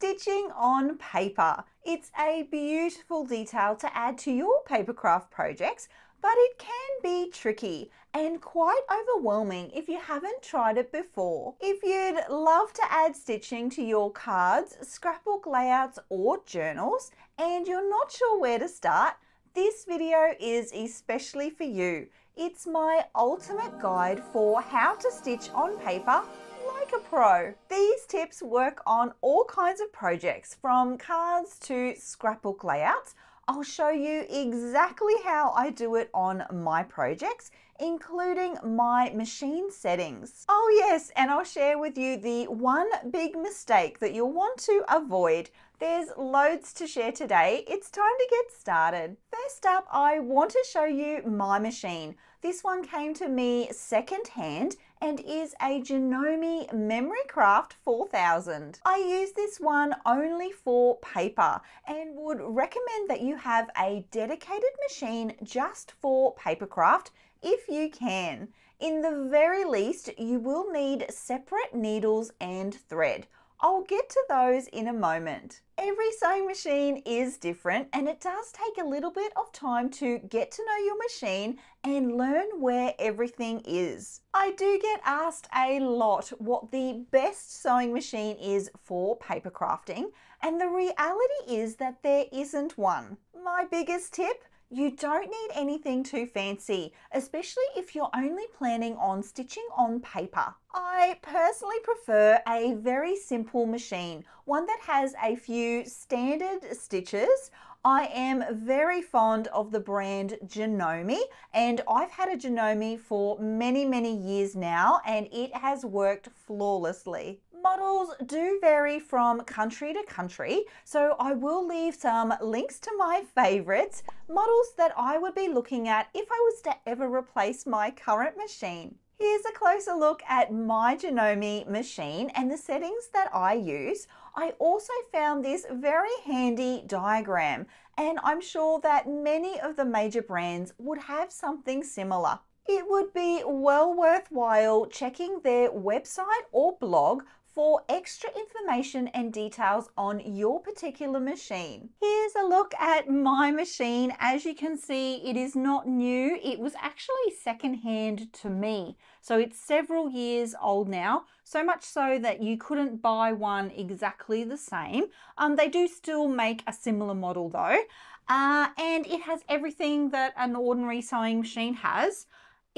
Stitching on paper. It's a beautiful detail to add to your papercraft projects, but it can be tricky and quite overwhelming if you haven't tried it before. If you'd love to add stitching to your cards, scrapbook layouts, or journals, and you're not sure where to start, this video is especially for you. It's my ultimate guide for how to stitch on paper like a pro. These tips work on all kinds of projects from cards to scrapbook layouts. I'll show you exactly how I do it on my projects, including my machine settings. Oh yes, and I'll share with you the one big mistake that you'll want to avoid. There's loads to share today. It's time to get started. First up, I want to show you my machine. This one came to me secondhand and is a Janome Memorycraft 4000. I use this one only for paper and would recommend that you have a dedicated machine just for papercraft if you can. In the very least, you will need separate needles and thread. I'll get to those in a moment. Every sewing machine is different and it does take a little bit of time to get to know your machine and learn where everything is. I do get asked a lot what the best sewing machine is for paper crafting and the reality is that there isn't one. My biggest tip you don't need anything too fancy, especially if you're only planning on stitching on paper. I personally prefer a very simple machine, one that has a few standard stitches. I am very fond of the brand Janome and I've had a Janome for many, many years now and it has worked flawlessly. Models do vary from country to country, so I will leave some links to my favorites, models that I would be looking at if I was to ever replace my current machine. Here's a closer look at my Janome machine and the settings that I use. I also found this very handy diagram and I'm sure that many of the major brands would have something similar. It would be well worthwhile checking their website or blog for extra information and details on your particular machine. Here's a look at my machine. As you can see, it is not new. It was actually secondhand to me. So it's several years old now, so much so that you couldn't buy one exactly the same. Um, they do still make a similar model though. Uh, and it has everything that an ordinary sewing machine has.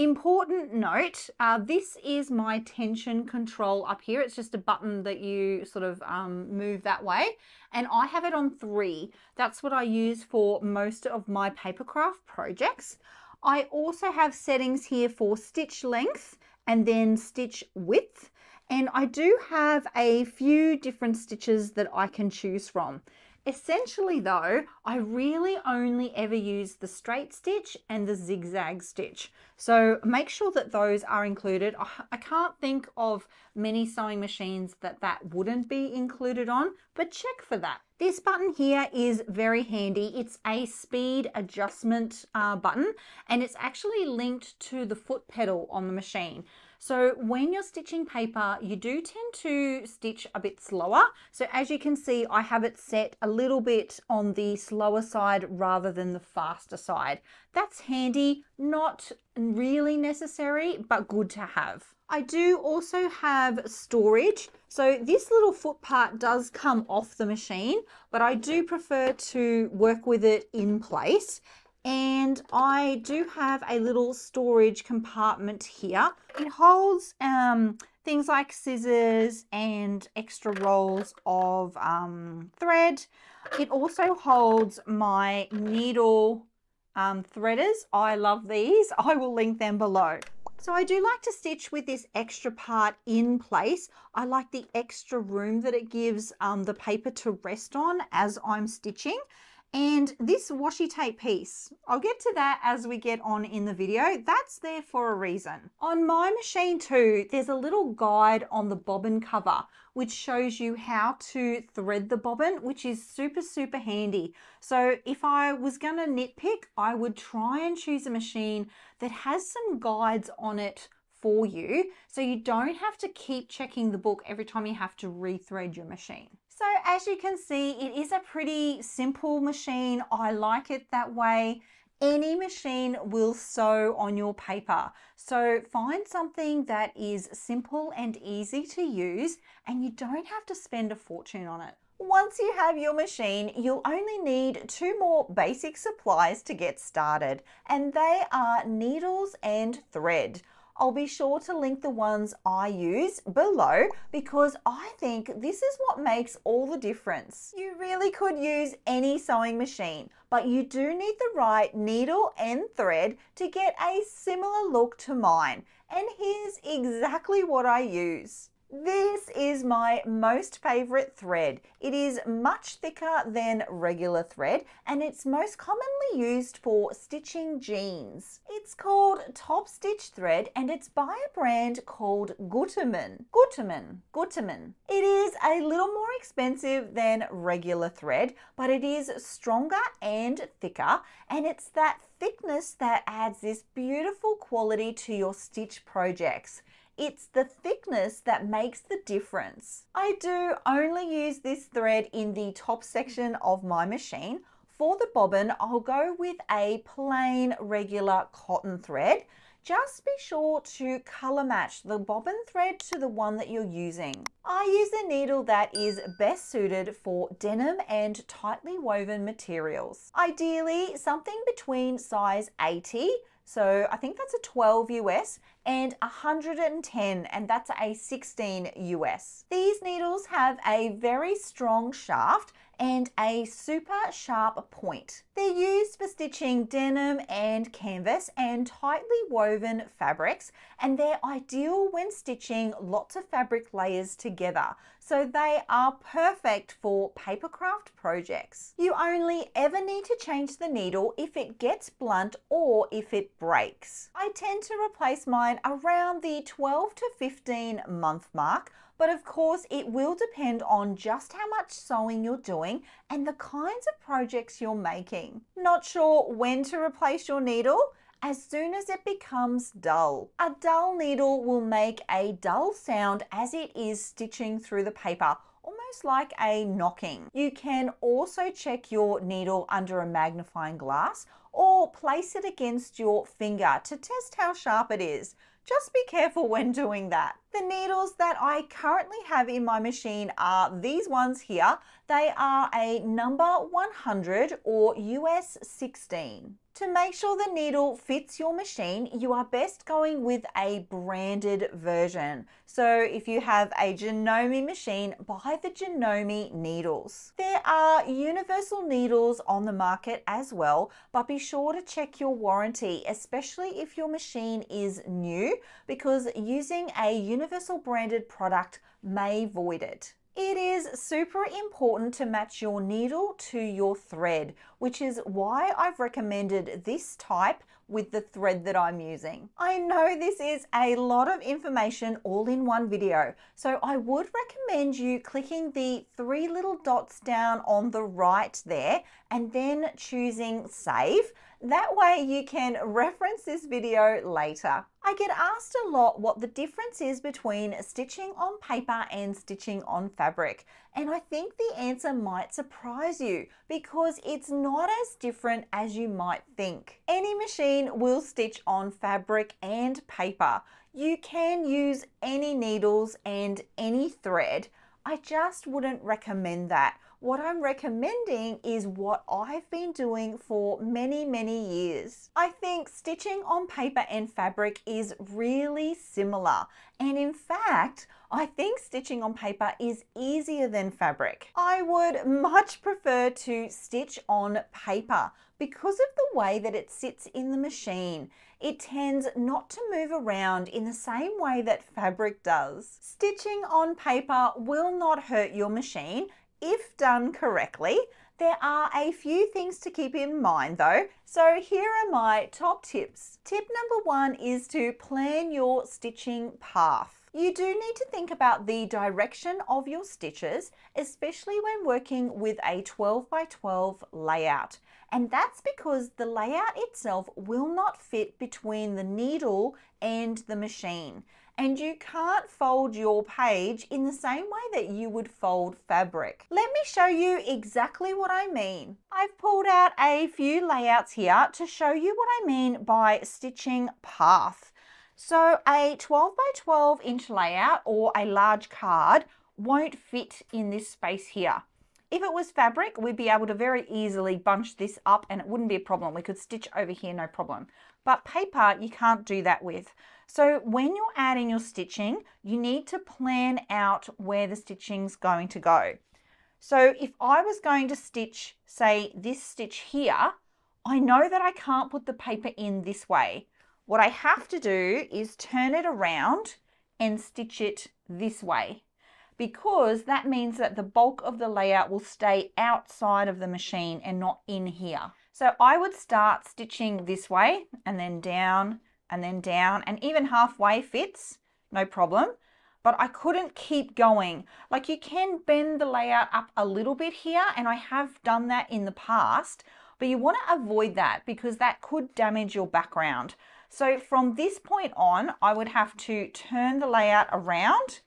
Important note, uh, this is my tension control up here. It's just a button that you sort of um, move that way. And I have it on three. That's what I use for most of my papercraft projects. I also have settings here for stitch length and then stitch width. And I do have a few different stitches that I can choose from. Essentially though, I really only ever use the straight stitch and the zigzag stitch. So make sure that those are included. I can't think of many sewing machines that that wouldn't be included on, but check for that. This button here is very handy. It's a speed adjustment uh, button and it's actually linked to the foot pedal on the machine. So when you're stitching paper, you do tend to stitch a bit slower. So as you can see, I have it set a little bit on the slower side rather than the faster side. That's handy, not really necessary, but good to have. I do also have storage. So this little foot part does come off the machine, but I do prefer to work with it in place and I do have a little storage compartment here. It holds um, things like scissors and extra rolls of um, thread. It also holds my needle um, threaders. I love these. I will link them below. So I do like to stitch with this extra part in place. I like the extra room that it gives um, the paper to rest on as I'm stitching. And this washi tape piece, I'll get to that as we get on in the video. That's there for a reason. On my machine too, there's a little guide on the bobbin cover, which shows you how to thread the bobbin, which is super, super handy. So if I was gonna nitpick, I would try and choose a machine that has some guides on it for you so you don't have to keep checking the book every time you have to rethread your machine. So as you can see, it is a pretty simple machine. I like it that way. Any machine will sew on your paper. So find something that is simple and easy to use and you don't have to spend a fortune on it. Once you have your machine, you'll only need two more basic supplies to get started, and they are needles and thread. I'll be sure to link the ones I use below because I think this is what makes all the difference. You really could use any sewing machine, but you do need the right needle and thread to get a similar look to mine. And here's exactly what I use. This is my most favorite thread. It is much thicker than regular thread and it's most commonly used for stitching jeans. It's called Top Stitch thread and it's by a brand called Gutermann. Gutermann. Gutermann. It is a little more expensive than regular thread, but it is stronger and thicker and it's that thickness that adds this beautiful quality to your stitch projects. It's the thickness that makes the difference. I do only use this thread in the top section of my machine. For the bobbin, I'll go with a plain regular cotton thread. Just be sure to color match the bobbin thread to the one that you're using. I use a needle that is best suited for denim and tightly woven materials. Ideally, something between size 80 so I think that's a 12 US and 110 and that's a 16 US. These needles have a very strong shaft and a super sharp point. They're used for stitching denim and canvas and tightly woven fabrics and they're ideal when stitching lots of fabric layers together. So they are perfect for papercraft projects. You only ever need to change the needle if it gets blunt or if it breaks. I tend to replace mine around the 12 to 15 month mark but of course, it will depend on just how much sewing you're doing and the kinds of projects you're making. Not sure when to replace your needle? As soon as it becomes dull. A dull needle will make a dull sound as it is stitching through the paper almost like a knocking. You can also check your needle under a magnifying glass or place it against your finger to test how sharp it is. Just be careful when doing that. The needles that I currently have in my machine are these ones here. They are a number 100 or US 16. To make sure the needle fits your machine, you are best going with a branded version. So if you have a Janome machine, buy the Janome needles. There are universal needles on the market as well, but be sure to check your warranty, especially if your machine is new, because using a universal branded product may void it. It is super important to match your needle to your thread, which is why I've recommended this type with the thread that I'm using. I know this is a lot of information all in one video, so I would recommend you clicking the three little dots down on the right there and then choosing save that way you can reference this video later. I get asked a lot what the difference is between stitching on paper and stitching on fabric. And I think the answer might surprise you because it's not as different as you might think. Any machine will stitch on fabric and paper. You can use any needles and any thread. I just wouldn't recommend that what I'm recommending is what I've been doing for many, many years. I think stitching on paper and fabric is really similar. And in fact, I think stitching on paper is easier than fabric. I would much prefer to stitch on paper because of the way that it sits in the machine. It tends not to move around in the same way that fabric does. Stitching on paper will not hurt your machine if done correctly. There are a few things to keep in mind though, so here are my top tips. Tip number one is to plan your stitching path. You do need to think about the direction of your stitches, especially when working with a 12 by 12 layout. And that's because the layout itself will not fit between the needle and the machine. and you can't fold your page in the same way that you would fold fabric. Let me show you exactly what I mean. I've pulled out a few layouts here to show you what I mean by stitching path. So a 12 by 12 inch layout or a large card won't fit in this space here. If it was fabric, we'd be able to very easily bunch this up and it wouldn't be a problem. We could stitch over here, no problem. But paper, you can't do that with. So when you're adding your stitching, you need to plan out where the stitching's going to go. So if I was going to stitch, say, this stitch here, I know that I can't put the paper in this way. What I have to do is turn it around and stitch it this way because that means that the bulk of the layout will stay outside of the machine and not in here. So I would start stitching this way and then down and then down and even halfway fits, no problem. But I couldn't keep going. Like you can bend the layout up a little bit here and I have done that in the past, but you want to avoid that because that could damage your background. So from this point on, I would have to turn the layout around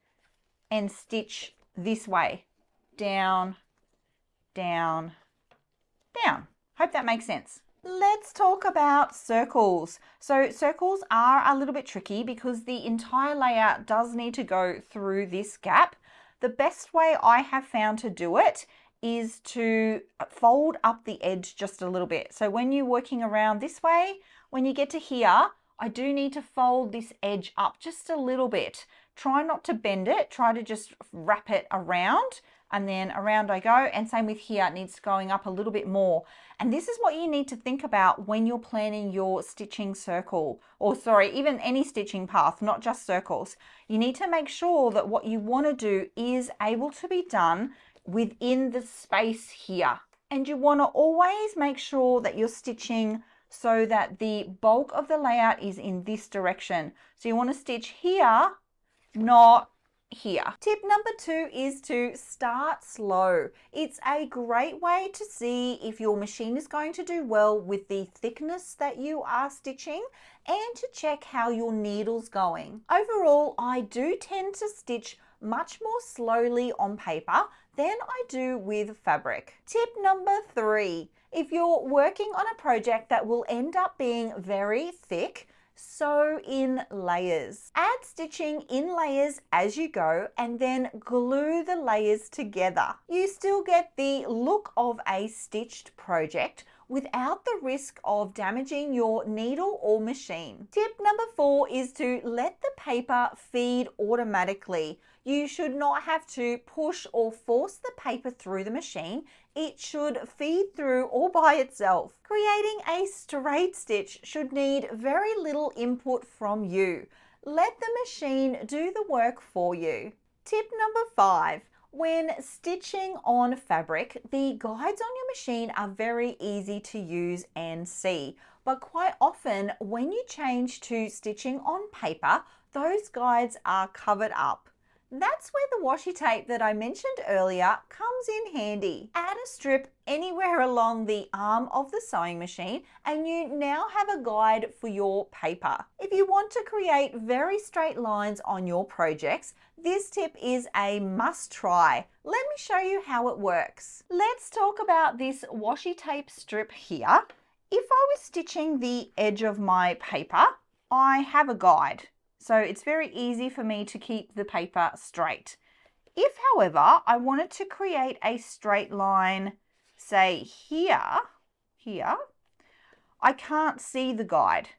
and stitch this way, down, down, down. Hope that makes sense. Let's talk about circles. So circles are a little bit tricky because the entire layout does need to go through this gap. The best way I have found to do it is to fold up the edge just a little bit. So when you're working around this way, when you get to here, I do need to fold this edge up just a little bit. Try not to bend it, try to just wrap it around and then around I go. And same with here, it needs going up a little bit more. And this is what you need to think about when you're planning your stitching circle, or sorry, even any stitching path, not just circles. You need to make sure that what you want to do is able to be done within the space here. And you want to always make sure that you're stitching so that the bulk of the layout is in this direction. So you want to stitch here, not here. Tip number two is to start slow. It's a great way to see if your machine is going to do well with the thickness that you are stitching and to check how your needle's going. Overall, I do tend to stitch much more slowly on paper than I do with fabric. Tip number three, if you're working on a project that will end up being very thick, sew in layers. Add stitching in layers as you go and then glue the layers together. You still get the look of a stitched project without the risk of damaging your needle or machine. Tip number four is to let the paper feed automatically. You should not have to push or force the paper through the machine. It should feed through all by itself. Creating a straight stitch should need very little input from you. Let the machine do the work for you. Tip number five, when stitching on fabric, the guides on your machine are very easy to use and see. But quite often, when you change to stitching on paper, those guides are covered up. That's where the washi tape that I mentioned earlier comes in handy. Add a strip anywhere along the arm of the sewing machine and you now have a guide for your paper. If you want to create very straight lines on your projects, this tip is a must try. Let me show you how it works. Let's talk about this washi tape strip here. If I was stitching the edge of my paper, I have a guide. So it's very easy for me to keep the paper straight. If, however, I wanted to create a straight line, say here, here, I can't see the guide.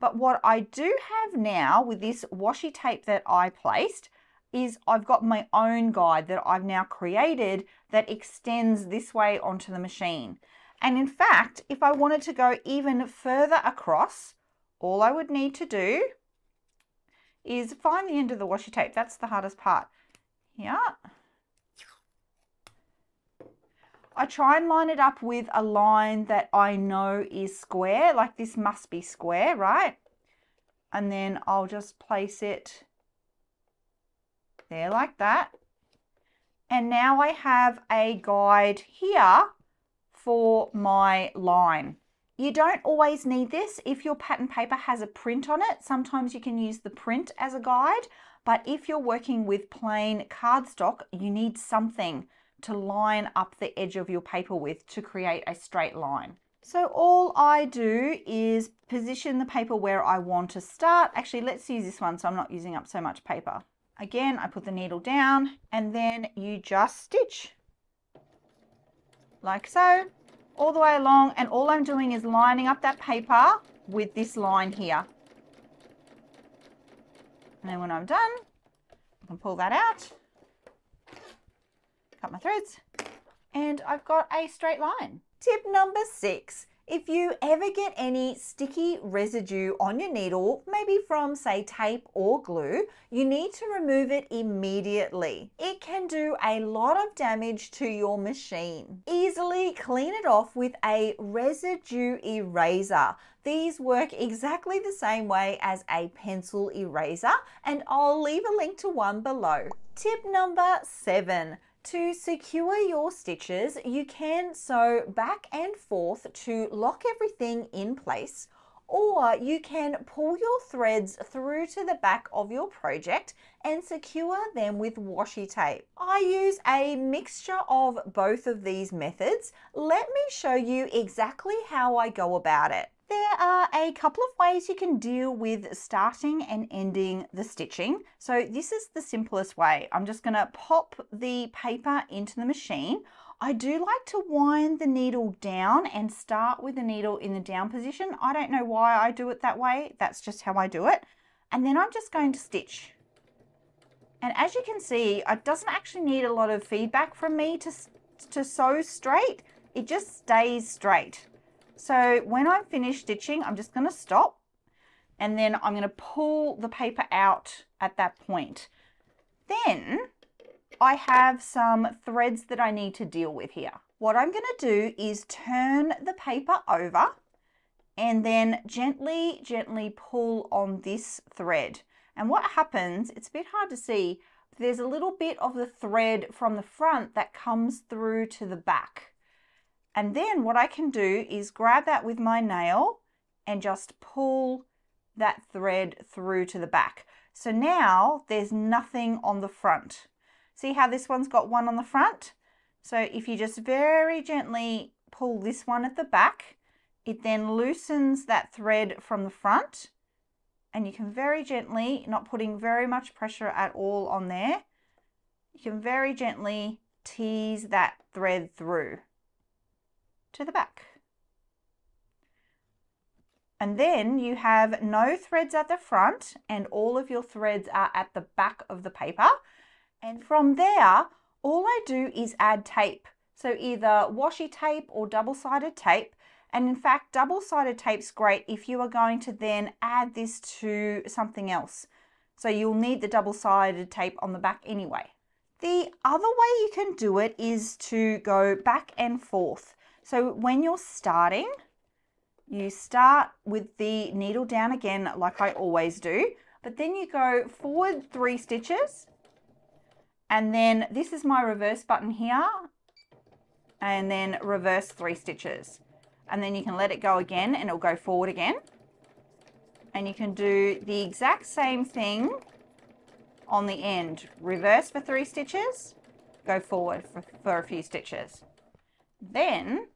But what I do have now with this washi tape that I placed is I've got my own guide that I've now created that extends this way onto the machine. And in fact, if I wanted to go even further across, all I would need to do is find the end of the washi tape. That's the hardest part. Yeah. I try and line it up with a line that I know is square, like this must be square, right? And then I'll just place it there like that. And now I have a guide here for my line. You don't always need this if your pattern paper has a print on it. Sometimes you can use the print as a guide, but if you're working with plain cardstock, you need something to line up the edge of your paper with to create a straight line. So all I do is position the paper where I want to start. Actually, let's use this one so I'm not using up so much paper. Again, I put the needle down and then you just stitch like so all the way along and all I'm doing is lining up that paper with this line here. And then when I'm done, I can pull that out, cut my threads, and I've got a straight line. Tip number six, if you ever get any sticky residue on your needle, maybe from say tape or glue, you need to remove it immediately. It can do a lot of damage to your machine. Easily clean it off with a residue eraser. These work exactly the same way as a pencil eraser and I'll leave a link to one below. Tip number seven, to secure your stitches, you can sew back and forth to lock everything in place or you can pull your threads through to the back of your project and secure them with washi tape. I use a mixture of both of these methods. Let me show you exactly how I go about it. There are a couple of ways you can deal with starting and ending the stitching. So this is the simplest way. I'm just going to pop the paper into the machine. I do like to wind the needle down and start with the needle in the down position. I don't know why I do it that way. That's just how I do it. And then I'm just going to stitch. And as you can see, it doesn't actually need a lot of feedback from me to, to sew straight. It just stays straight. So when I'm finished stitching, I'm just going to stop and then I'm going to pull the paper out at that point. Then I have some threads that I need to deal with here. What I'm going to do is turn the paper over and then gently, gently pull on this thread. And what happens, it's a bit hard to see, there's a little bit of the thread from the front that comes through to the back. And then what I can do is grab that with my nail and just pull that thread through to the back. So now there's nothing on the front. See how this one's got one on the front? So if you just very gently pull this one at the back, it then loosens that thread from the front and you can very gently, not putting very much pressure at all on there, you can very gently tease that thread through to the back. And then you have no threads at the front and all of your threads are at the back of the paper. And from there, all I do is add tape. So either washi tape or double-sided tape. And in fact, double-sided tape's great if you are going to then add this to something else. So you'll need the double-sided tape on the back anyway. The other way you can do it is to go back and forth. So when you're starting, you start with the needle down again like I always do, but then you go forward three stitches and then this is my reverse button here and then reverse three stitches. And then you can let it go again and it'll go forward again. And you can do the exact same thing on the end. Reverse for three stitches go forward for, for a few stitches. Then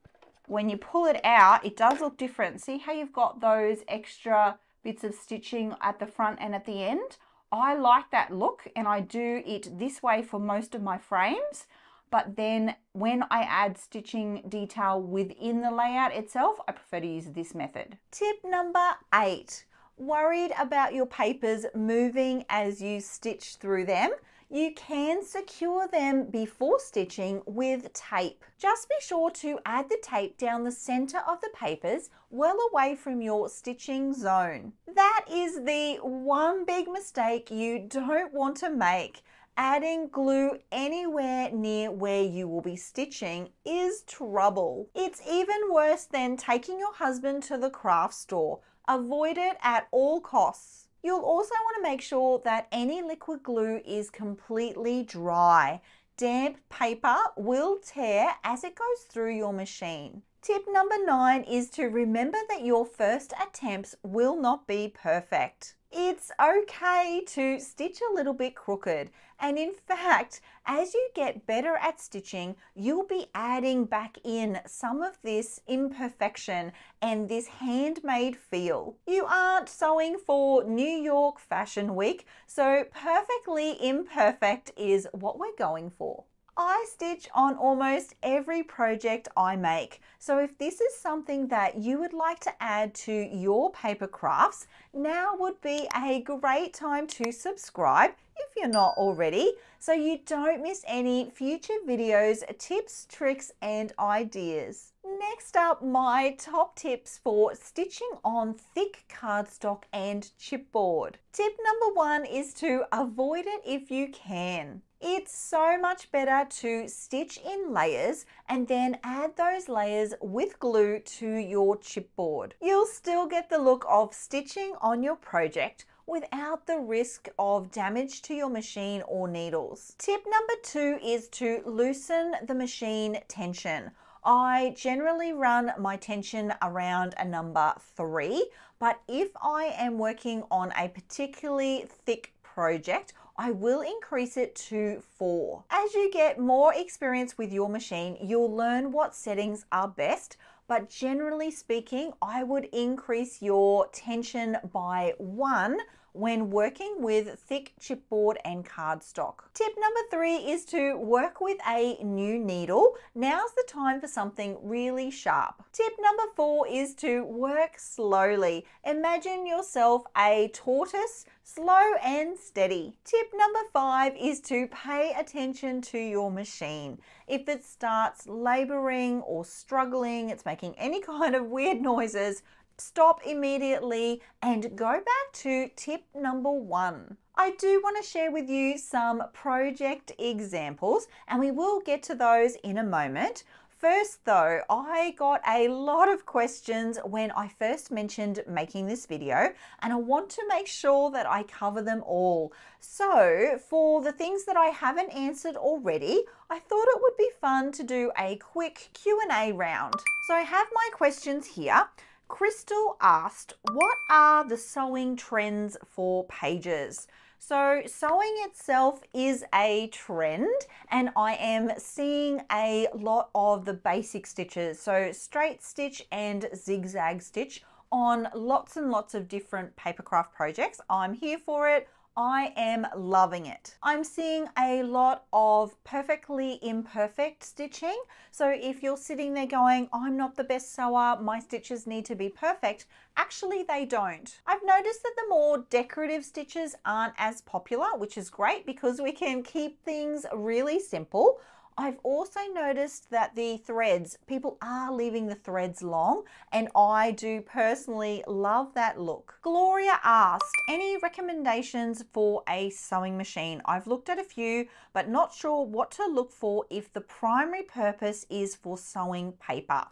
when you pull it out, it does look different. See how you've got those extra bits of stitching at the front and at the end? I like that look and I do it this way for most of my frames. But then when I add stitching detail within the layout itself, I prefer to use this method. Tip number eight, worried about your papers moving as you stitch through them? You can secure them before stitching with tape. Just be sure to add the tape down the center of the papers well away from your stitching zone. That is the one big mistake you don't want to make. Adding glue anywhere near where you will be stitching is trouble. It's even worse than taking your husband to the craft store. Avoid it at all costs. You'll also want to make sure that any liquid glue is completely dry. Damp paper will tear as it goes through your machine. Tip number nine is to remember that your first attempts will not be perfect. It's okay to stitch a little bit crooked. And in fact, as you get better at stitching, you'll be adding back in some of this imperfection and this handmade feel. You aren't sewing for New York Fashion Week, so perfectly imperfect is what we're going for. I stitch on almost every project I make. So if this is something that you would like to add to your paper crafts, now would be a great time to subscribe if you're not already so you don't miss any future videos, tips, tricks and ideas. Next up, my top tips for stitching on thick cardstock and chipboard. Tip number one is to avoid it if you can. It's so much better to stitch in layers and then add those layers with glue to your chipboard. You'll still get the look of stitching on your project without the risk of damage to your machine or needles. Tip number two is to loosen the machine tension. I generally run my tension around a number three, but if I am working on a particularly thick project, I will increase it to four. As you get more experience with your machine, you'll learn what settings are best, but generally speaking, I would increase your tension by one when working with thick chipboard and cardstock. Tip number three is to work with a new needle. Now's the time for something really sharp. Tip number four is to work slowly. Imagine yourself a tortoise, slow and steady. Tip number five is to pay attention to your machine. If it starts laboring or struggling, it's making any kind of weird noises, stop immediately and go back to tip number one. I do want to share with you some project examples and we will get to those in a moment. First though, I got a lot of questions when I first mentioned making this video and I want to make sure that I cover them all. So for the things that I haven't answered already, I thought it would be fun to do a quick Q&A round. So I have my questions here. Crystal asked, what are the sewing trends for pages? So sewing itself is a trend and I am seeing a lot of the basic stitches. So straight stitch and zigzag stitch on lots and lots of different papercraft projects. I'm here for it. I am loving it. I'm seeing a lot of perfectly imperfect stitching. So if you're sitting there going, I'm not the best sewer, my stitches need to be perfect, actually they don't. I've noticed that the more decorative stitches aren't as popular, which is great because we can keep things really simple. I've also noticed that the threads, people are leaving the threads long and I do personally love that look. Gloria asked, any recommendations for a sewing machine? I've looked at a few, but not sure what to look for if the primary purpose is for sewing paper.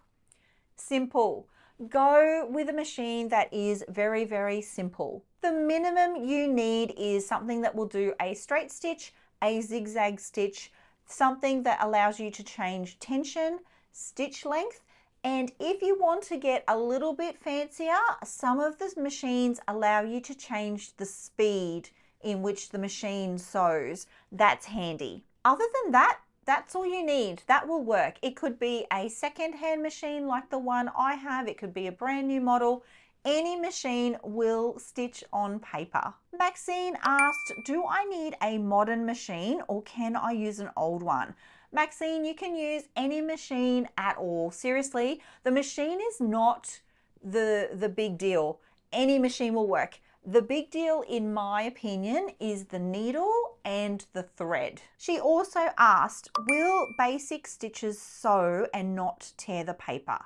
Simple. Go with a machine that is very, very simple. The minimum you need is something that will do a straight stitch, a zigzag stitch, something that allows you to change tension, stitch length, and if you want to get a little bit fancier, some of the machines allow you to change the speed in which the machine sews. That's handy. Other than that, that's all you need. That will work. It could be a second-hand machine like the one I have. It could be a brand new model. Any machine will stitch on paper. Maxine asked, do I need a modern machine or can I use an old one? Maxine, you can use any machine at all. Seriously, the machine is not the, the big deal. Any machine will work. The big deal, in my opinion, is the needle and the thread. She also asked, will basic stitches sew and not tear the paper?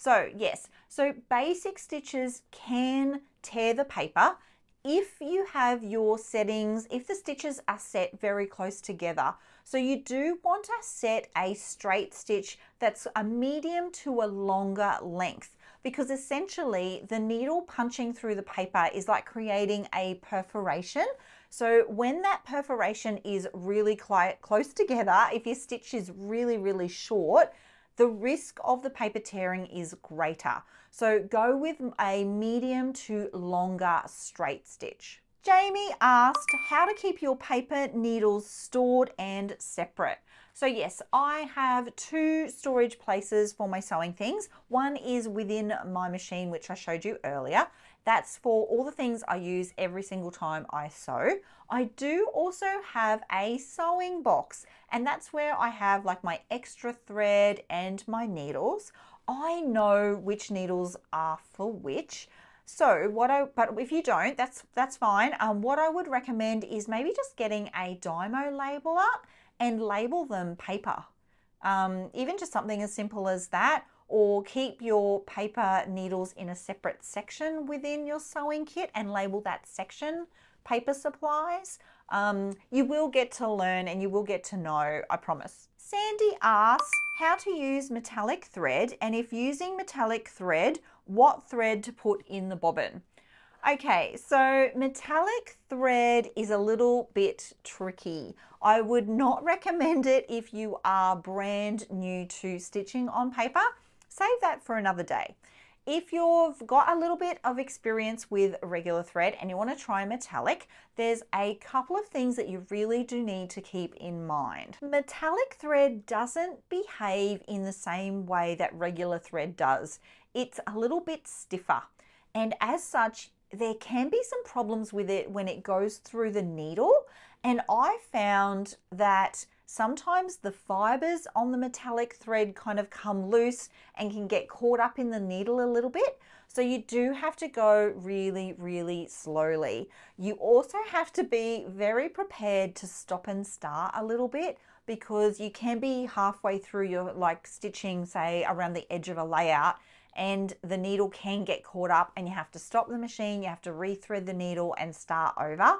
So yes, so basic stitches can tear the paper if you have your settings, if the stitches are set very close together. So you do want to set a straight stitch that's a medium to a longer length because essentially the needle punching through the paper is like creating a perforation. So when that perforation is really close together, if your stitch is really, really short, the risk of the paper tearing is greater. So go with a medium to longer straight stitch. Jamie asked how to keep your paper needles stored and separate. So yes, I have two storage places for my sewing things. One is within my machine, which I showed you earlier. That's for all the things I use every single time I sew. I do also have a sewing box and that's where I have like my extra thread and my needles. I know which needles are for which. So what I, but if you don't, that's that's fine. Um, what I would recommend is maybe just getting a Dymo label up and label them paper. Um, even just something as simple as that, or keep your paper needles in a separate section within your sewing kit and label that section paper supplies. Um, you will get to learn and you will get to know, I promise. Sandy asks how to use metallic thread and if using metallic thread, what thread to put in the bobbin. Okay, so metallic thread is a little bit tricky. I would not recommend it if you are brand new to stitching on paper. Save that for another day. If you've got a little bit of experience with regular thread and you want to try metallic, there's a couple of things that you really do need to keep in mind. Metallic thread doesn't behave in the same way that regular thread does. It's a little bit stiffer and as such, there can be some problems with it when it goes through the needle. And I found that sometimes the fibers on the metallic thread kind of come loose and can get caught up in the needle a little bit. So you do have to go really, really slowly. You also have to be very prepared to stop and start a little bit because you can be halfway through your like stitching, say around the edge of a layout and the needle can get caught up and you have to stop the machine, you have to rethread the needle and start over.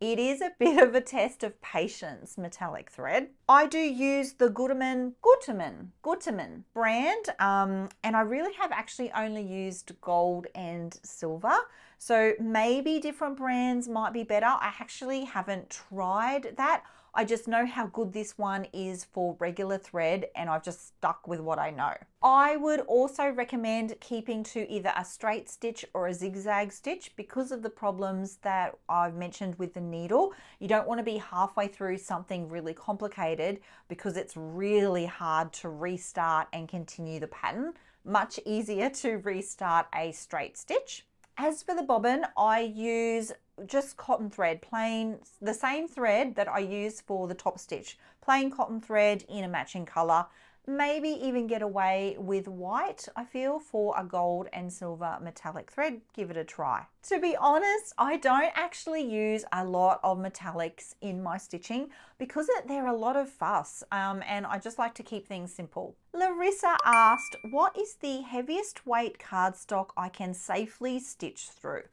It is a bit of a test of patience, metallic thread. I do use the Gutermann, Gutermann, Gutermann brand, um, and I really have actually only used gold and silver. So maybe different brands might be better. I actually haven't tried that. I just know how good this one is for regular thread and I've just stuck with what I know. I would also recommend keeping to either a straight stitch or a zigzag stitch because of the problems that I've mentioned with the needle. You don't want to be halfway through something really complicated because it's really hard to restart and continue the pattern. Much easier to restart a straight stitch. As for the bobbin, I use just cotton thread, plain, the same thread that I use for the top stitch. Plain cotton thread in a matching color. Maybe even get away with white, I feel, for a gold and silver metallic thread. Give it a try. To be honest, I don't actually use a lot of metallics in my stitching because they're a lot of fuss um, and I just like to keep things simple. Larissa asked, what is the heaviest weight cardstock I can safely stitch through?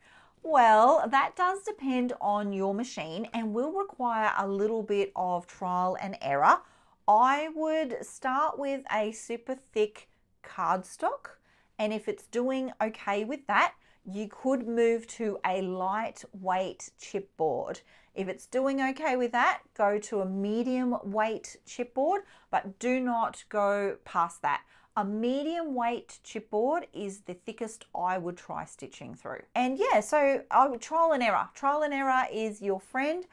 Well, that does depend on your machine and will require a little bit of trial and error. I would start with a super thick cardstock and if it's doing okay with that, you could move to a lightweight chipboard. If it's doing okay with that, go to a medium weight chipboard, but do not go past that. A medium weight chipboard is the thickest I would try stitching through. And yeah, so I would trial and error. Trial and error is your friend.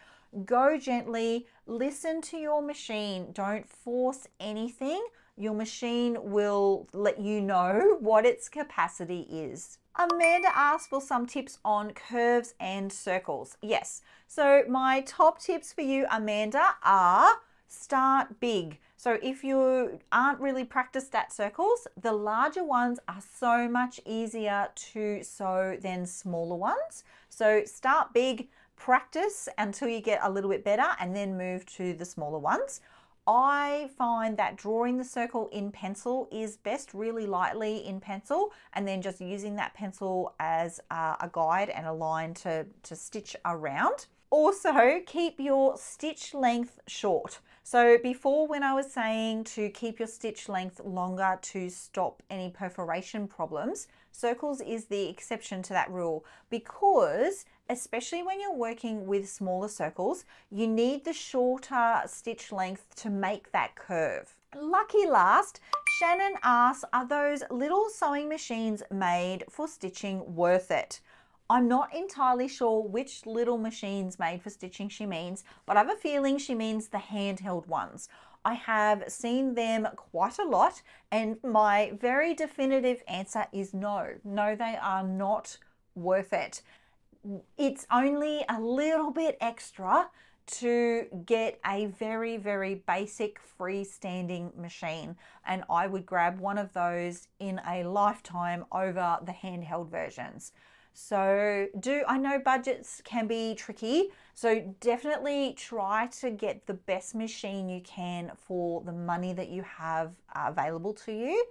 Go gently, listen to your machine. Don't force anything. Your machine will let you know what its capacity is. Amanda asked for some tips on curves and circles. Yes, so my top tips for you, Amanda, are start big. So if you aren't really practiced at circles, the larger ones are so much easier to sew than smaller ones. So start big, practice until you get a little bit better and then move to the smaller ones. I find that drawing the circle in pencil is best really lightly in pencil and then just using that pencil as uh, a guide and a line to, to stitch around. Also, keep your stitch length short. So before when I was saying to keep your stitch length longer to stop any perforation problems, circles is the exception to that rule because especially when you're working with smaller circles, you need the shorter stitch length to make that curve. Lucky last, Shannon asks, are those little sewing machines made for stitching worth it? I'm not entirely sure which little machines made for stitching she means, but I have a feeling she means the handheld ones. I have seen them quite a lot, and my very definitive answer is no. No, they are not worth it. It's only a little bit extra to get a very, very basic freestanding machine. And I would grab one of those in a lifetime over the handheld versions. So do I know budgets can be tricky. So definitely try to get the best machine you can for the money that you have available to you.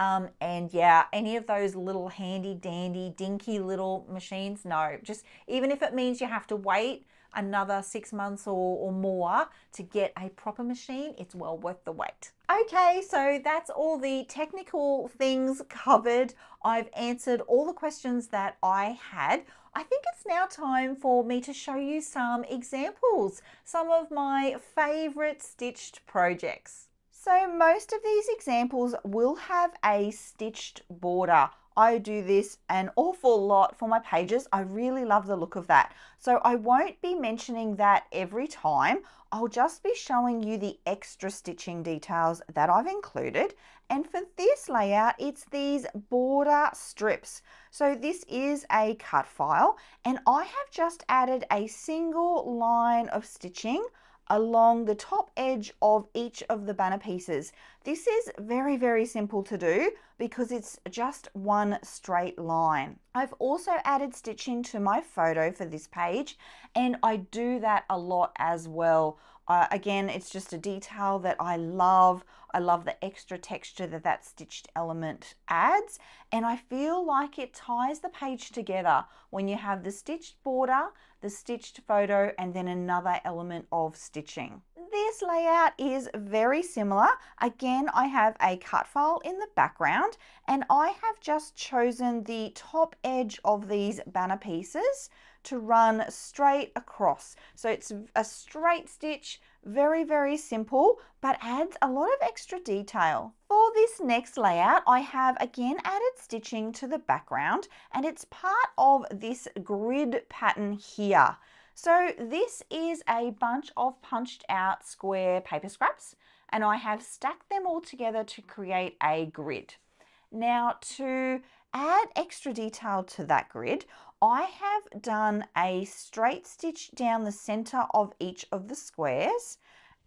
Um, and yeah, any of those little handy dandy dinky little machines, no, just even if it means you have to wait another six months or, or more to get a proper machine, it's well worth the wait. Okay, so that's all the technical things covered. I've answered all the questions that I had. I think it's now time for me to show you some examples, some of my favorite stitched projects. So most of these examples will have a stitched border. I do this an awful lot for my pages. I really love the look of that. So I won't be mentioning that every time. I'll just be showing you the extra stitching details that I've included. And for this layout, it's these border strips. So this is a cut file and I have just added a single line of stitching along the top edge of each of the banner pieces. This is very, very simple to do because it's just one straight line. I've also added stitching to my photo for this page and I do that a lot as well. Uh, again, it's just a detail that I love. I love the extra texture that that stitched element adds. And I feel like it ties the page together when you have the stitched border, the stitched photo, and then another element of stitching. This layout is very similar. Again, I have a cut file in the background and I have just chosen the top edge of these banner pieces to run straight across. So it's a straight stitch, very, very simple, but adds a lot of extra detail. For this next layout, I have again added stitching to the background and it's part of this grid pattern here. So this is a bunch of punched out square paper scraps and I have stacked them all together to create a grid. Now to add extra detail to that grid, I have done a straight stitch down the center of each of the squares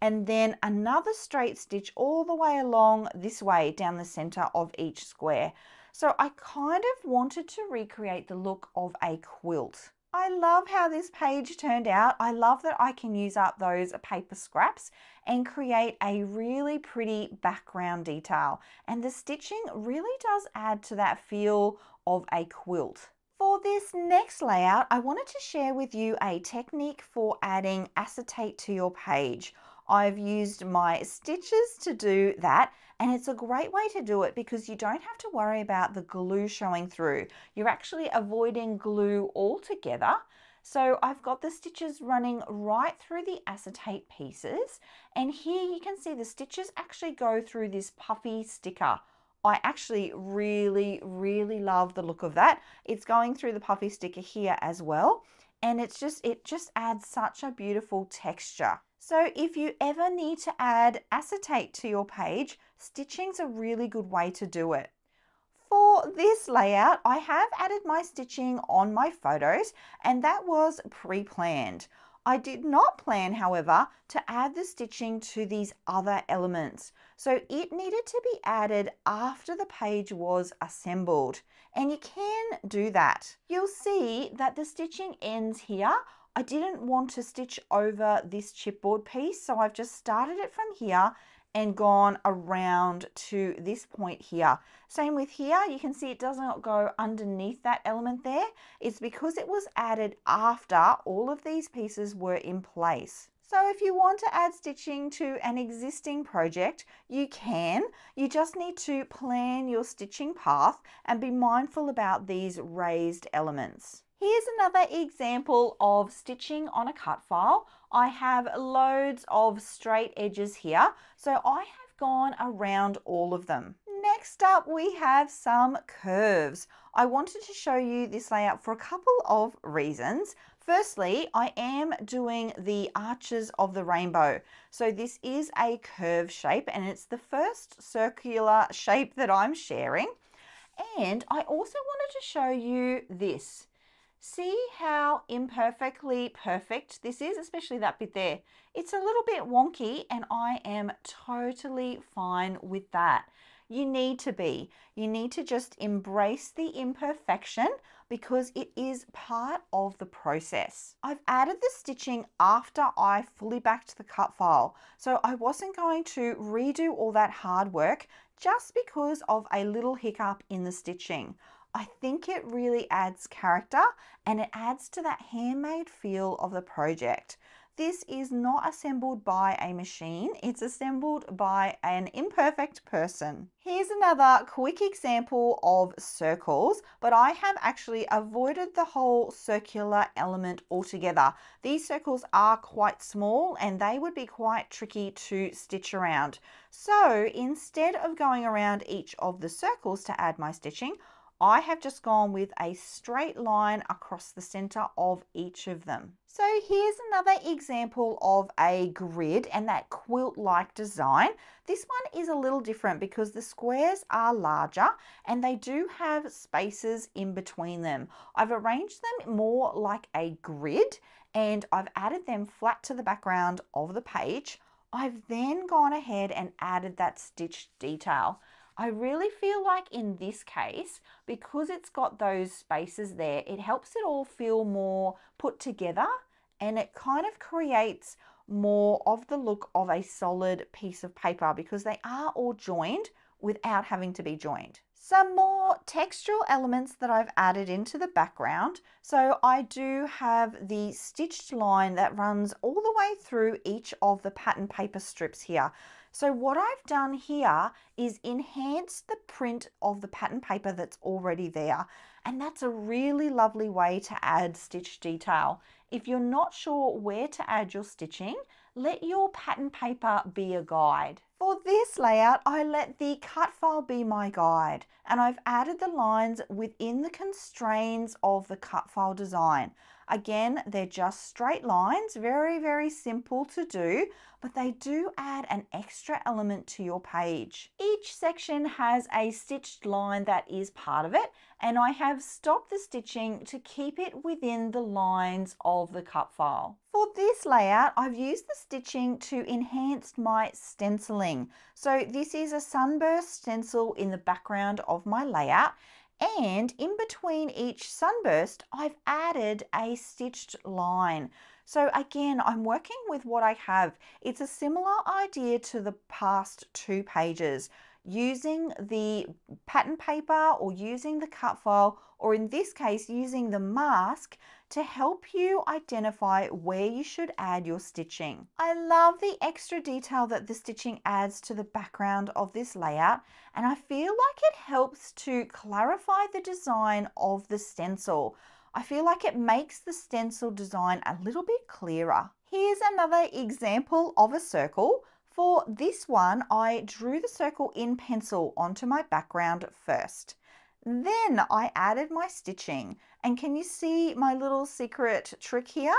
and then another straight stitch all the way along this way down the center of each square. So I kind of wanted to recreate the look of a quilt. I love how this page turned out. I love that I can use up those paper scraps and create a really pretty background detail. And the stitching really does add to that feel of a quilt. For this next layout, I wanted to share with you a technique for adding acetate to your page. I've used my stitches to do that and it's a great way to do it because you don't have to worry about the glue showing through. You're actually avoiding glue altogether. So I've got the stitches running right through the acetate pieces and here you can see the stitches actually go through this puffy sticker. I actually really, really love the look of that. It's going through the puffy sticker here as well. And it's just, it just adds such a beautiful texture. So if you ever need to add acetate to your page, stitching's a really good way to do it. For this layout, I have added my stitching on my photos and that was pre-planned. I did not plan, however, to add the stitching to these other elements. So it needed to be added after the page was assembled. And you can do that. You'll see that the stitching ends here. I didn't want to stitch over this chipboard piece, so I've just started it from here and gone around to this point here. Same with here, you can see it does not go underneath that element there. It's because it was added after all of these pieces were in place. So if you want to add stitching to an existing project, you can. You just need to plan your stitching path and be mindful about these raised elements. Here's another example of stitching on a cut file. I have loads of straight edges here, so I have gone around all of them. Next up, we have some curves. I wanted to show you this layout for a couple of reasons. Firstly, I am doing the arches of the rainbow. So this is a curve shape and it's the first circular shape that I'm sharing. And I also wanted to show you this. See how imperfectly perfect this is, especially that bit there. It's a little bit wonky and I am totally fine with that. You need to be. You need to just embrace the imperfection because it is part of the process. I've added the stitching after I fully backed the cut file, so I wasn't going to redo all that hard work just because of a little hiccup in the stitching. I think it really adds character and it adds to that handmade feel of the project. This is not assembled by a machine, it's assembled by an imperfect person. Here's another quick example of circles, but I have actually avoided the whole circular element altogether. These circles are quite small and they would be quite tricky to stitch around. So instead of going around each of the circles to add my stitching, I have just gone with a straight line across the center of each of them. So here's another example of a grid and that quilt-like design. This one is a little different because the squares are larger and they do have spaces in between them. I've arranged them more like a grid and I've added them flat to the background of the page. I've then gone ahead and added that stitched detail. I really feel like in this case, because it's got those spaces there, it helps it all feel more put together and it kind of creates more of the look of a solid piece of paper because they are all joined without having to be joined. Some more textural elements that I've added into the background. So I do have the stitched line that runs all the way through each of the pattern paper strips here. So what I've done here is enhance the print of the pattern paper that's already there. And that's a really lovely way to add stitch detail. If you're not sure where to add your stitching, let your pattern paper be a guide. For this layout, I let the cut file be my guide and I've added the lines within the constraints of the cut file design. Again, they're just straight lines, very, very simple to do, but they do add an extra element to your page. Each section has a stitched line that is part of it, and I have stopped the stitching to keep it within the lines of the cut file. For this layout, I've used the stitching to enhance my stenciling. So this is a sunburst stencil in the background of my layout and in between each sunburst, I've added a stitched line. So again, I'm working with what I have. It's a similar idea to the past two pages using the pattern paper or using the cut file, or in this case, using the mask to help you identify where you should add your stitching. I love the extra detail that the stitching adds to the background of this layout, and I feel like it helps to clarify the design of the stencil. I feel like it makes the stencil design a little bit clearer. Here's another example of a circle. For this one, I drew the circle in pencil onto my background first. Then I added my stitching. And can you see my little secret trick here?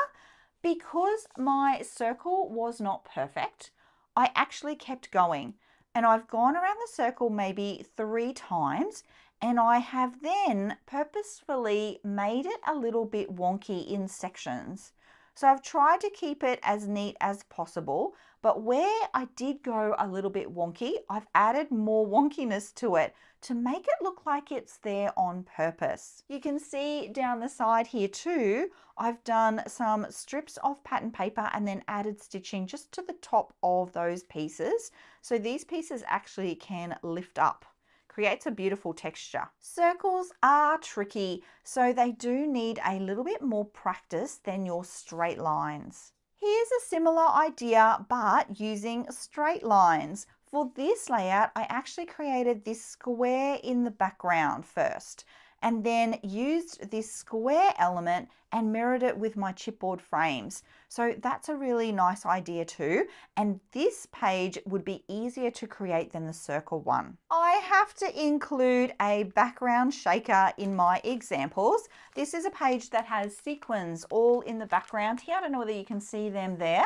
Because my circle was not perfect, I actually kept going. And I've gone around the circle maybe three times and I have then purposefully made it a little bit wonky in sections. So I've tried to keep it as neat as possible, but where I did go a little bit wonky, I've added more wonkiness to it to make it look like it's there on purpose. You can see down the side here too, I've done some strips of pattern paper and then added stitching just to the top of those pieces. So these pieces actually can lift up creates a beautiful texture. Circles are tricky, so they do need a little bit more practice than your straight lines. Here's a similar idea, but using straight lines. For this layout, I actually created this square in the background first. And then used this square element and mirrored it with my chipboard frames. So that's a really nice idea too. And this page would be easier to create than the circle one. I have to include a background shaker in my examples. This is a page that has sequins all in the background here. I don't know whether you can see them there.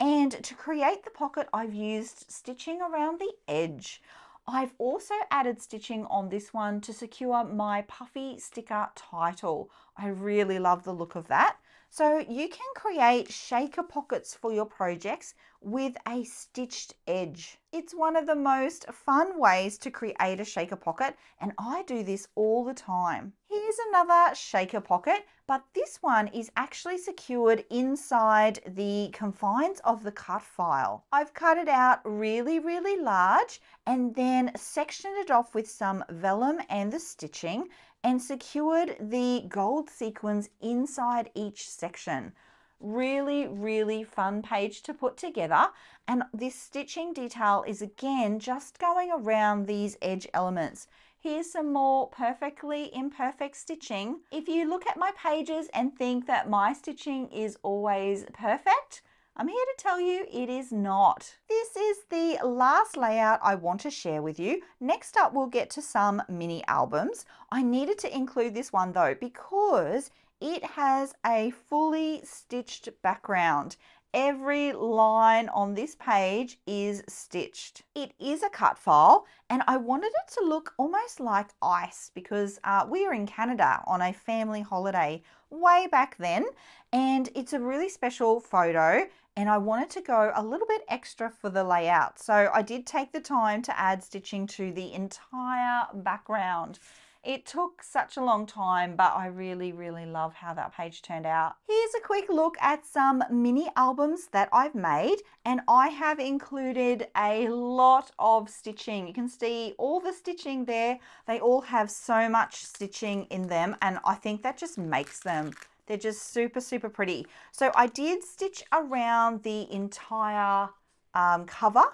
And to create the pocket, I've used stitching around the edge. I've also added stitching on this one to secure my puffy sticker title. I really love the look of that. So you can create shaker pockets for your projects with a stitched edge. It's one of the most fun ways to create a shaker pocket and I do this all the time. Here's another shaker pocket, but this one is actually secured inside the confines of the cut file. I've cut it out really, really large and then sectioned it off with some vellum and the stitching and secured the gold sequins inside each section. Really, really fun page to put together. And this stitching detail is again just going around these edge elements. Here's some more perfectly imperfect stitching. If you look at my pages and think that my stitching is always perfect, I'm here to tell you it is not. This is the last layout I want to share with you. Next up, we'll get to some mini albums. I needed to include this one though because it has a fully stitched background. Every line on this page is stitched. It is a cut file and I wanted it to look almost like ice because uh, we are in Canada on a family holiday way back then and it's a really special photo and I wanted to go a little bit extra for the layout. So I did take the time to add stitching to the entire background. It took such a long time, but I really, really love how that page turned out. Here's a quick look at some mini albums that I've made, and I have included a lot of stitching. You can see all the stitching there. They all have so much stitching in them, and I think that just makes them they're just super, super pretty. So I did stitch around the entire um, cover.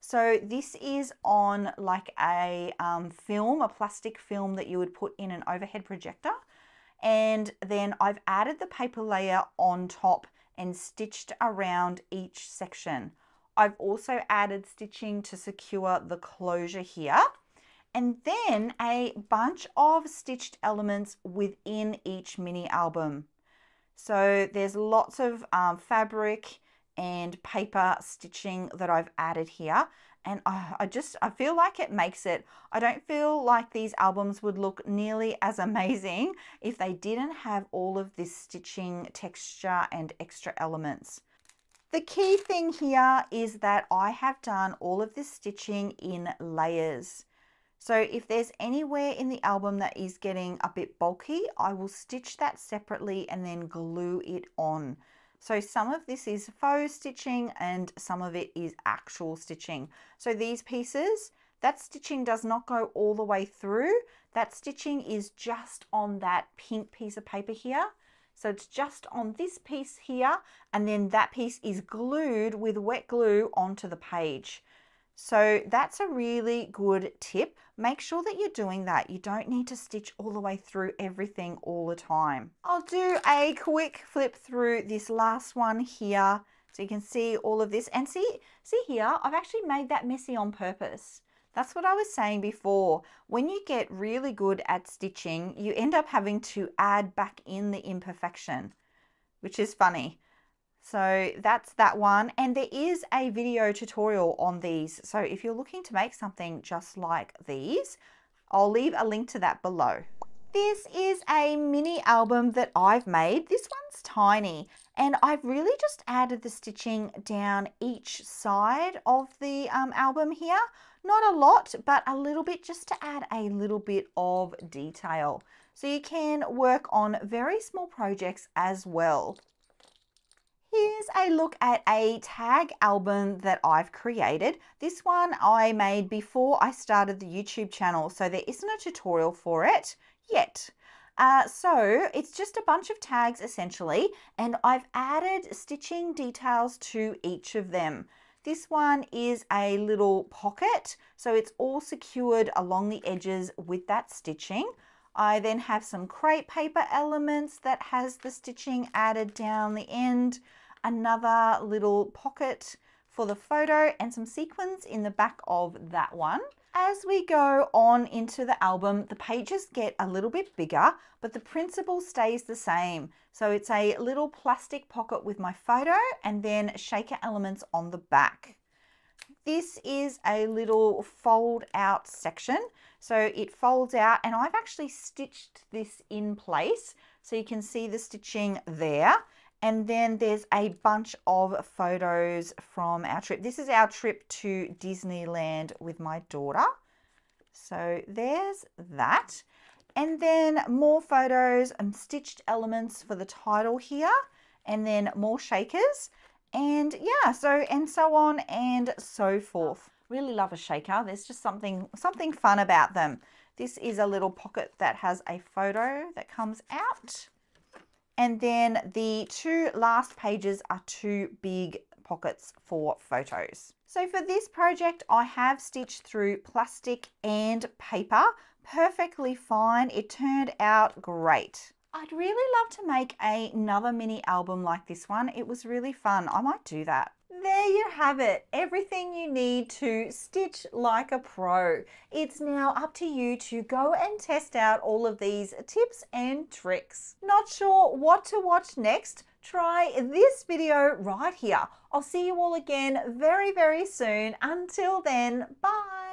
So this is on like a um, film, a plastic film that you would put in an overhead projector. And then I've added the paper layer on top and stitched around each section. I've also added stitching to secure the closure here and then a bunch of stitched elements within each mini album. So there's lots of um, fabric and paper stitching that I've added here and I, I just I feel like it makes it I don't feel like these albums would look nearly as amazing if they didn't have all of this stitching texture and extra elements. The key thing here is that I have done all of this stitching in layers. So if there's anywhere in the album that is getting a bit bulky, I will stitch that separately and then glue it on. So some of this is faux stitching and some of it is actual stitching. So these pieces, that stitching does not go all the way through. That stitching is just on that pink piece of paper here. So it's just on this piece here and then that piece is glued with wet glue onto the page. So that's a really good tip. Make sure that you're doing that. You don't need to stitch all the way through everything all the time. I'll do a quick flip through this last one here so you can see all of this and see, see here, I've actually made that messy on purpose. That's what I was saying before. When you get really good at stitching, you end up having to add back in the imperfection, which is funny. So that's that one. And there is a video tutorial on these. So if you're looking to make something just like these, I'll leave a link to that below. This is a mini album that I've made. This one's tiny and I've really just added the stitching down each side of the um, album here. Not a lot, but a little bit just to add a little bit of detail. So you can work on very small projects as well. Here's a look at a tag album that I've created. This one I made before I started the YouTube channel, so there isn't a tutorial for it yet. Uh, so it's just a bunch of tags essentially, and I've added stitching details to each of them. This one is a little pocket, so it's all secured along the edges with that stitching. I then have some crepe paper elements that has the stitching added down the end, another little pocket for the photo and some sequins in the back of that one. As we go on into the album, the pages get a little bit bigger, but the principle stays the same. So it's a little plastic pocket with my photo and then shaker elements on the back. This is a little fold out section. So it folds out and I've actually stitched this in place. So you can see the stitching there. And then there's a bunch of photos from our trip. This is our trip to Disneyland with my daughter. So there's that. And then more photos and stitched elements for the title here. And then more shakers. And yeah, so and so on and so forth. Really love a shaker. There's just something something fun about them. This is a little pocket that has a photo that comes out. And then the two last pages are two big pockets for photos. So for this project, I have stitched through plastic and paper perfectly fine. It turned out great. I'd really love to make another mini album like this one. It was really fun. I might do that. There you have it. Everything you need to stitch like a pro. It's now up to you to go and test out all of these tips and tricks. Not sure what to watch next? Try this video right here. I'll see you all again very, very soon. Until then, bye.